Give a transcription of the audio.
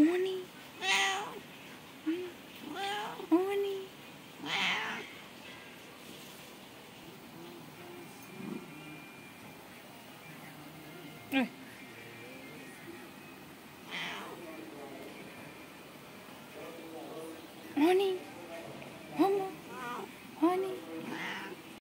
Morning. Morning.